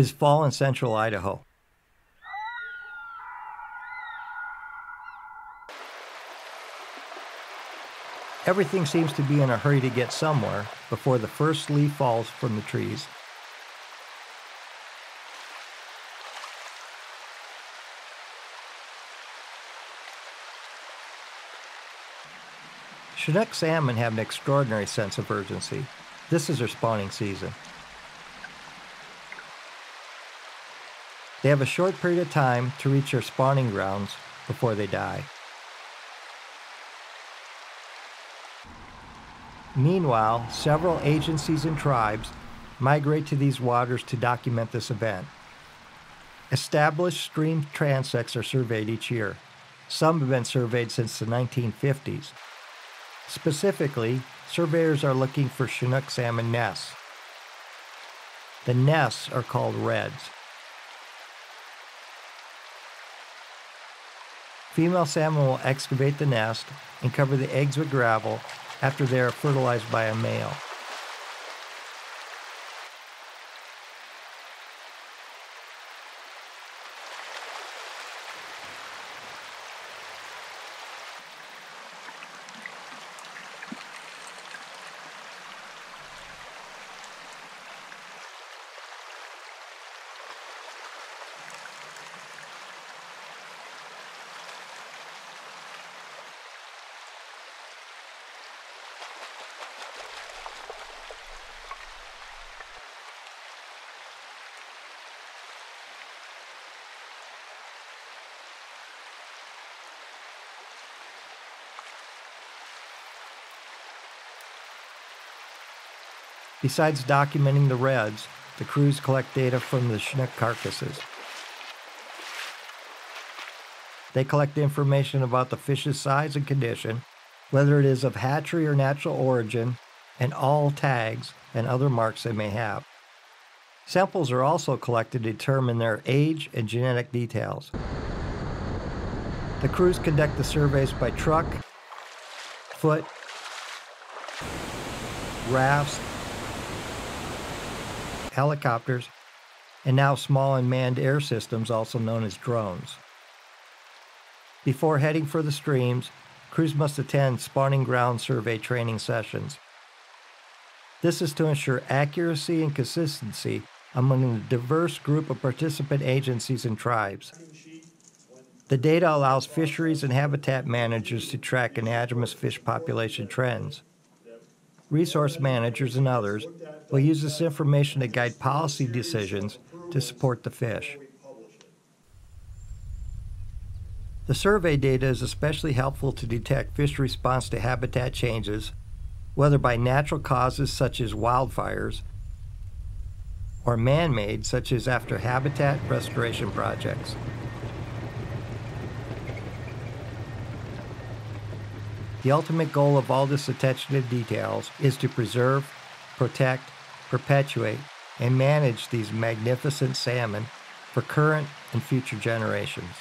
is fall in central Idaho. Everything seems to be in a hurry to get somewhere before the first leaf falls from the trees. Chinook salmon have an extraordinary sense of urgency. This is their spawning season. They have a short period of time to reach their spawning grounds before they die. Meanwhile, several agencies and tribes migrate to these waters to document this event. Established stream transects are surveyed each year. Some have been surveyed since the 1950s. Specifically, surveyors are looking for Chinook salmon nests. The nests are called redds. Female salmon will excavate the nest and cover the eggs with gravel after they are fertilized by a male. Besides documenting the redds, the crews collect data from the Chinook carcasses. They collect information about the fish's size and condition, whether it is of hatchery or natural origin, and all tags and other marks they may have. Samples are also collected to determine their age and genetic details. The crews conduct the surveys by truck, foot, rafts, helicopters, and now small unmanned air systems, also known as drones. Before heading for the streams, crews must attend spawning ground survey training sessions. This is to ensure accuracy and consistency among a diverse group of participant agencies and tribes. The data allows fisheries and habitat managers to track anadromous fish population trends resource managers, and others will use this information to guide policy decisions to support the fish. The survey data is especially helpful to detect fish response to habitat changes, whether by natural causes such as wildfires or man made, such as after habitat restoration projects. The ultimate goal of all this attention to details is to preserve, protect, perpetuate, and manage these magnificent salmon for current and future generations.